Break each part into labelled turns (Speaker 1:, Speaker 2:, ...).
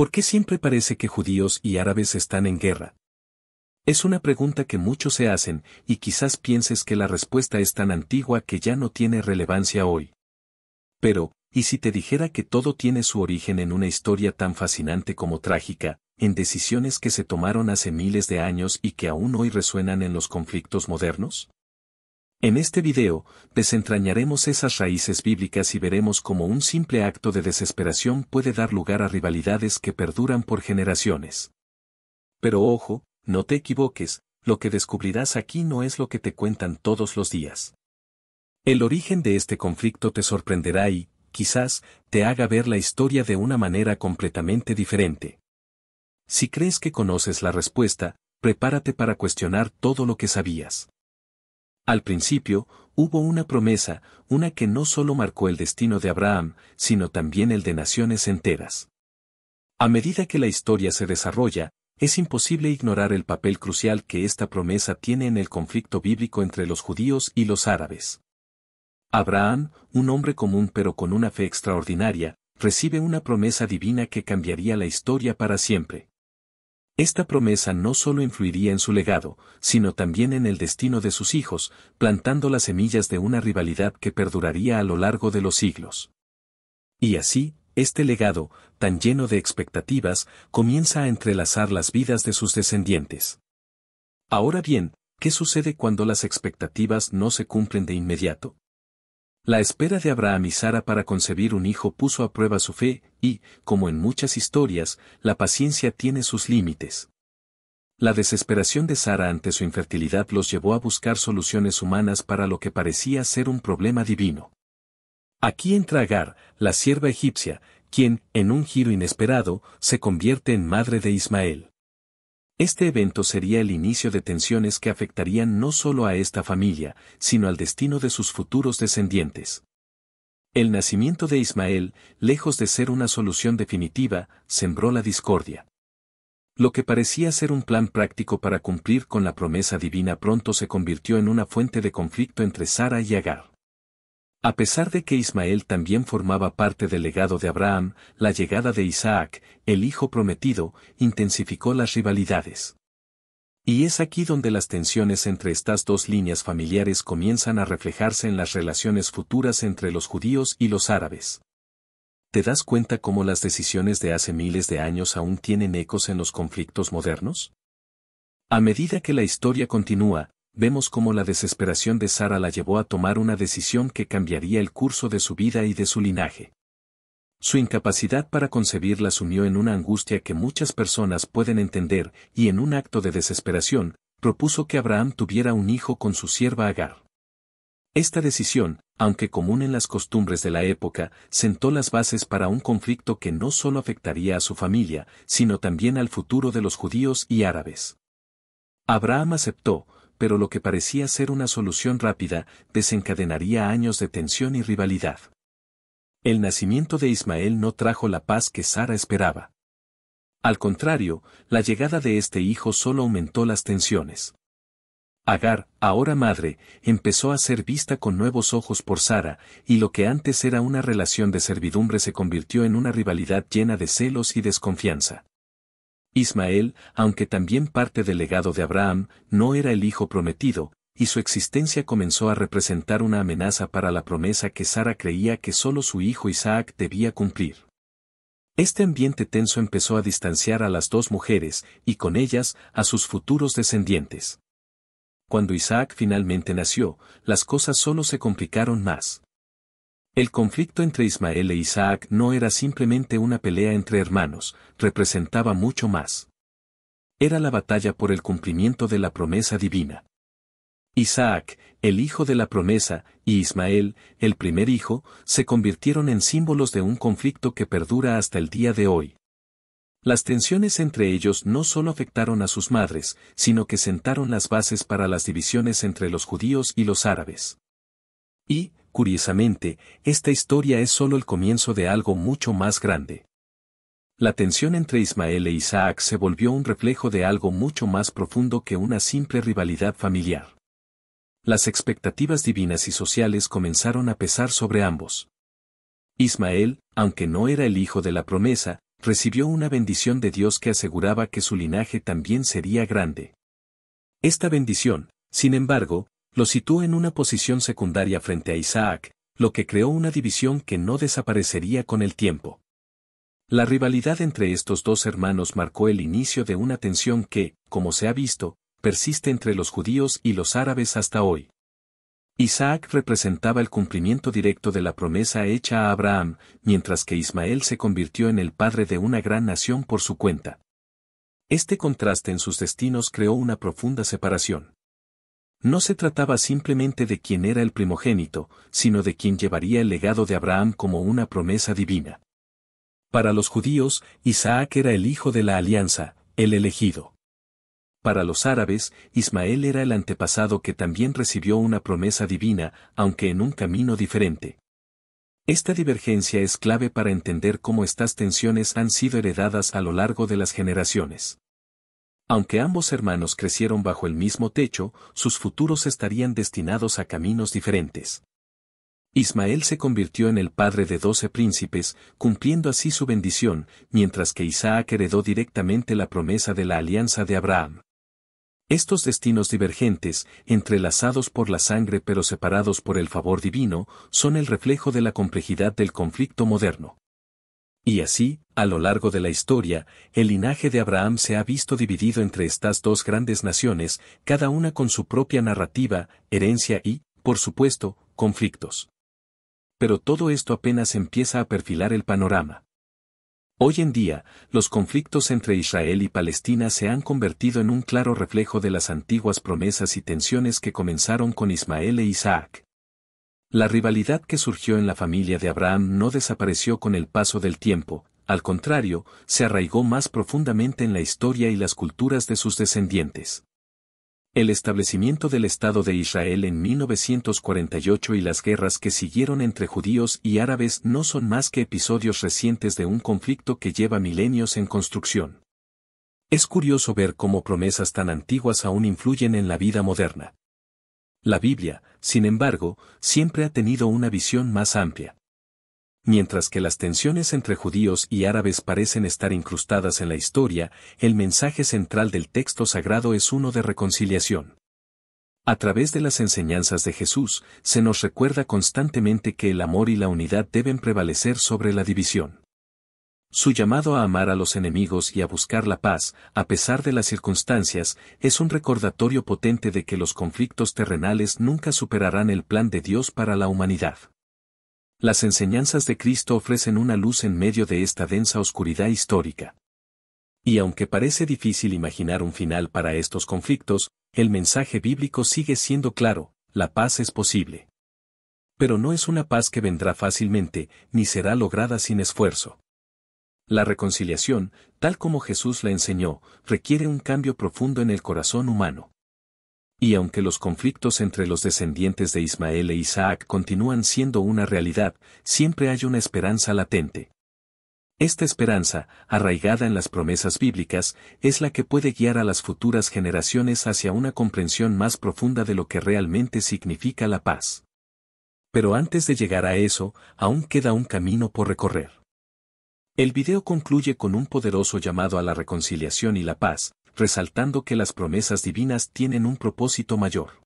Speaker 1: ¿Por qué siempre parece que judíos y árabes están en guerra? Es una pregunta que muchos se hacen, y quizás pienses que la respuesta es tan antigua que ya no tiene relevancia hoy. Pero, ¿y si te dijera que todo tiene su origen en una historia tan fascinante como trágica, en decisiones que se tomaron hace miles de años y que aún hoy resuenan en los conflictos modernos? En este video, desentrañaremos esas raíces bíblicas y veremos cómo un simple acto de desesperación puede dar lugar a rivalidades que perduran por generaciones. Pero ojo, no te equivoques, lo que descubrirás aquí no es lo que te cuentan todos los días. El origen de este conflicto te sorprenderá y, quizás, te haga ver la historia de una manera completamente diferente. Si crees que conoces la respuesta, prepárate para cuestionar todo lo que sabías. Al principio, hubo una promesa, una que no solo marcó el destino de Abraham, sino también el de naciones enteras. A medida que la historia se desarrolla, es imposible ignorar el papel crucial que esta promesa tiene en el conflicto bíblico entre los judíos y los árabes. Abraham, un hombre común pero con una fe extraordinaria, recibe una promesa divina que cambiaría la historia para siempre. Esta promesa no solo influiría en su legado, sino también en el destino de sus hijos, plantando las semillas de una rivalidad que perduraría a lo largo de los siglos. Y así, este legado, tan lleno de expectativas, comienza a entrelazar las vidas de sus descendientes. Ahora bien, ¿qué sucede cuando las expectativas no se cumplen de inmediato? La espera de Abraham y Sara para concebir un hijo puso a prueba su fe, y, como en muchas historias, la paciencia tiene sus límites. La desesperación de Sara ante su infertilidad los llevó a buscar soluciones humanas para lo que parecía ser un problema divino. Aquí entra Agar, la sierva egipcia, quien, en un giro inesperado, se convierte en madre de Ismael. Este evento sería el inicio de tensiones que afectarían no solo a esta familia, sino al destino de sus futuros descendientes. El nacimiento de Ismael, lejos de ser una solución definitiva, sembró la discordia. Lo que parecía ser un plan práctico para cumplir con la promesa divina pronto se convirtió en una fuente de conflicto entre Sara y Agar. A pesar de que Ismael también formaba parte del legado de Abraham, la llegada de Isaac, el hijo prometido, intensificó las rivalidades. Y es aquí donde las tensiones entre estas dos líneas familiares comienzan a reflejarse en las relaciones futuras entre los judíos y los árabes. ¿Te das cuenta cómo las decisiones de hace miles de años aún tienen ecos en los conflictos modernos? A medida que la historia continúa, vemos cómo la desesperación de Sara la llevó a tomar una decisión que cambiaría el curso de su vida y de su linaje. Su incapacidad para concebir la sumió en una angustia que muchas personas pueden entender, y en un acto de desesperación, propuso que Abraham tuviera un hijo con su sierva Agar. Esta decisión, aunque común en las costumbres de la época, sentó las bases para un conflicto que no solo afectaría a su familia, sino también al futuro de los judíos y árabes. Abraham aceptó, pero lo que parecía ser una solución rápida desencadenaría años de tensión y rivalidad. El nacimiento de Ismael no trajo la paz que Sara esperaba. Al contrario, la llegada de este hijo solo aumentó las tensiones. Agar, ahora madre, empezó a ser vista con nuevos ojos por Sara, y lo que antes era una relación de servidumbre se convirtió en una rivalidad llena de celos y desconfianza. Ismael, aunque también parte del legado de Abraham, no era el hijo prometido, y su existencia comenzó a representar una amenaza para la promesa que Sara creía que solo su hijo Isaac debía cumplir. Este ambiente tenso empezó a distanciar a las dos mujeres, y con ellas, a sus futuros descendientes. Cuando Isaac finalmente nació, las cosas solo se complicaron más. El conflicto entre Ismael e Isaac no era simplemente una pelea entre hermanos, representaba mucho más. Era la batalla por el cumplimiento de la promesa divina. Isaac, el hijo de la promesa, y Ismael, el primer hijo, se convirtieron en símbolos de un conflicto que perdura hasta el día de hoy. Las tensiones entre ellos no solo afectaron a sus madres, sino que sentaron las bases para las divisiones entre los judíos y los árabes. Y, curiosamente, esta historia es solo el comienzo de algo mucho más grande. La tensión entre Ismael e Isaac se volvió un reflejo de algo mucho más profundo que una simple rivalidad familiar. Las expectativas divinas y sociales comenzaron a pesar sobre ambos. Ismael, aunque no era el hijo de la promesa, recibió una bendición de Dios que aseguraba que su linaje también sería grande. Esta bendición, sin embargo, lo situó en una posición secundaria frente a Isaac, lo que creó una división que no desaparecería con el tiempo. La rivalidad entre estos dos hermanos marcó el inicio de una tensión que, como se ha visto, persiste entre los judíos y los árabes hasta hoy. Isaac representaba el cumplimiento directo de la promesa hecha a Abraham, mientras que Ismael se convirtió en el padre de una gran nación por su cuenta. Este contraste en sus destinos creó una profunda separación. No se trataba simplemente de quién era el primogénito, sino de quien llevaría el legado de Abraham como una promesa divina. Para los judíos, Isaac era el hijo de la alianza, el elegido. Para los árabes, Ismael era el antepasado que también recibió una promesa divina, aunque en un camino diferente. Esta divergencia es clave para entender cómo estas tensiones han sido heredadas a lo largo de las generaciones. Aunque ambos hermanos crecieron bajo el mismo techo, sus futuros estarían destinados a caminos diferentes. Ismael se convirtió en el padre de doce príncipes, cumpliendo así su bendición, mientras que Isaac heredó directamente la promesa de la alianza de Abraham. Estos destinos divergentes, entrelazados por la sangre pero separados por el favor divino, son el reflejo de la complejidad del conflicto moderno. Y así, a lo largo de la historia, el linaje de Abraham se ha visto dividido entre estas dos grandes naciones, cada una con su propia narrativa, herencia y, por supuesto, conflictos. Pero todo esto apenas empieza a perfilar el panorama. Hoy en día, los conflictos entre Israel y Palestina se han convertido en un claro reflejo de las antiguas promesas y tensiones que comenzaron con Ismael e Isaac. La rivalidad que surgió en la familia de Abraham no desapareció con el paso del tiempo, al contrario, se arraigó más profundamente en la historia y las culturas de sus descendientes. El establecimiento del Estado de Israel en 1948 y las guerras que siguieron entre judíos y árabes no son más que episodios recientes de un conflicto que lleva milenios en construcción. Es curioso ver cómo promesas tan antiguas aún influyen en la vida moderna. La Biblia, sin embargo, siempre ha tenido una visión más amplia. Mientras que las tensiones entre judíos y árabes parecen estar incrustadas en la historia, el mensaje central del texto sagrado es uno de reconciliación. A través de las enseñanzas de Jesús, se nos recuerda constantemente que el amor y la unidad deben prevalecer sobre la división. Su llamado a amar a los enemigos y a buscar la paz, a pesar de las circunstancias, es un recordatorio potente de que los conflictos terrenales nunca superarán el plan de Dios para la humanidad. Las enseñanzas de Cristo ofrecen una luz en medio de esta densa oscuridad histórica. Y aunque parece difícil imaginar un final para estos conflictos, el mensaje bíblico sigue siendo claro, la paz es posible. Pero no es una paz que vendrá fácilmente, ni será lograda sin esfuerzo. La reconciliación, tal como Jesús la enseñó, requiere un cambio profundo en el corazón humano. Y aunque los conflictos entre los descendientes de Ismael e Isaac continúan siendo una realidad, siempre hay una esperanza latente. Esta esperanza, arraigada en las promesas bíblicas, es la que puede guiar a las futuras generaciones hacia una comprensión más profunda de lo que realmente significa la paz. Pero antes de llegar a eso, aún queda un camino por recorrer. El video concluye con un poderoso llamado a la reconciliación y la paz, resaltando que las promesas divinas tienen un propósito mayor.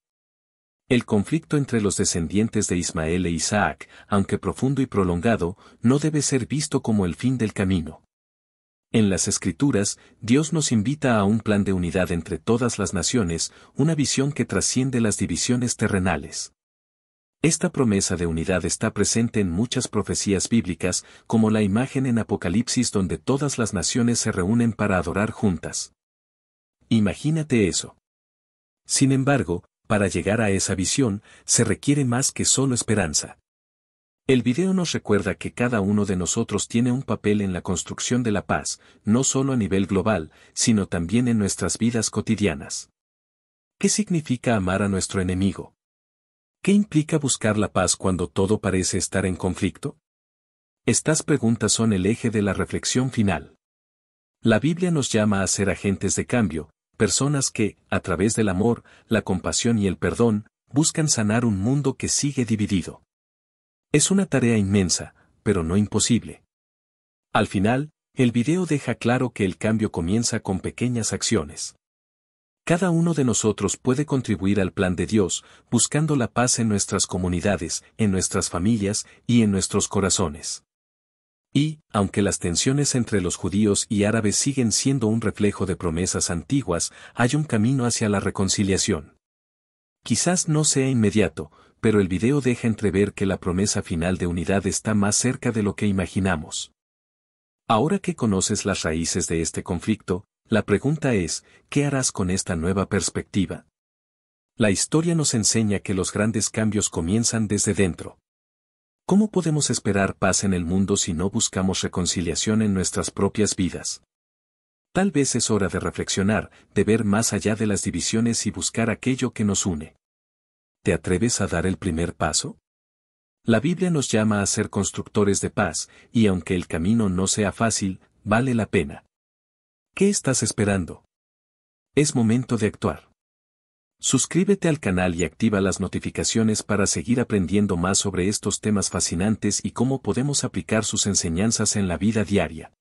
Speaker 1: El conflicto entre los descendientes de Ismael e Isaac, aunque profundo y prolongado, no debe ser visto como el fin del camino. En las Escrituras, Dios nos invita a un plan de unidad entre todas las naciones, una visión que trasciende las divisiones terrenales. Esta promesa de unidad está presente en muchas profecías bíblicas, como la imagen en Apocalipsis donde todas las naciones se reúnen para adorar juntas. Imagínate eso. Sin embargo, para llegar a esa visión, se requiere más que solo esperanza. El video nos recuerda que cada uno de nosotros tiene un papel en la construcción de la paz, no solo a nivel global, sino también en nuestras vidas cotidianas. ¿Qué significa amar a nuestro enemigo? ¿Qué implica buscar la paz cuando todo parece estar en conflicto? Estas preguntas son el eje de la reflexión final. La Biblia nos llama a ser agentes de cambio, personas que, a través del amor, la compasión y el perdón, buscan sanar un mundo que sigue dividido. Es una tarea inmensa, pero no imposible. Al final, El video deja claro que el cambio comienza con pequeñas acciones. Cada uno de nosotros puede contribuir al plan de Dios, buscando la paz en nuestras comunidades, en nuestras familias y en nuestros corazones. Y, aunque las tensiones entre los judíos y árabes siguen siendo un reflejo de promesas antiguas, hay un camino hacia la reconciliación. Quizás no sea inmediato, pero el video deja entrever que la promesa final de unidad está más cerca de lo que imaginamos. Ahora que conoces las raíces de este conflicto, la pregunta es, ¿qué harás con esta nueva perspectiva? La historia nos enseña que los grandes cambios comienzan desde dentro. ¿Cómo podemos esperar paz en el mundo si no buscamos reconciliación en nuestras propias vidas? Tal vez es hora de reflexionar, de ver más allá de las divisiones y buscar aquello que nos une. ¿Te atreves a dar el primer paso? La Biblia nos llama a ser constructores de paz, y aunque el camino no sea fácil, vale la pena. ¿Qué estás esperando? Es momento de actuar. Suscríbete al canal y activa las notificaciones para seguir aprendiendo más sobre estos temas fascinantes y cómo podemos aplicar sus enseñanzas en la vida diaria.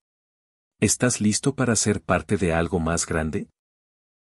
Speaker 1: ¿Estás listo para ser parte de algo más grande?